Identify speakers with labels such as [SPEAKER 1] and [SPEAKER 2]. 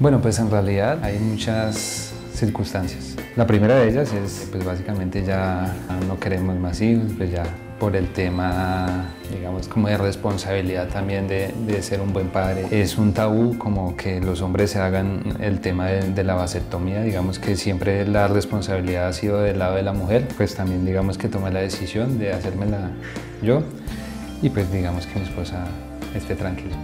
[SPEAKER 1] Bueno, pues en realidad hay muchas circunstancias. La primera de ellas es, pues básicamente ya no queremos más hijos, pues ya por el tema, digamos, como de responsabilidad también de, de, ser un buen padre. Es un tabú como que los hombres se hagan el tema de, de, la vasectomía, digamos que siempre la responsabilidad ha sido del lado de la mujer, pues también digamos que tomé la decisión de hacérmela yo y pues digamos que mi esposa esté tranquila.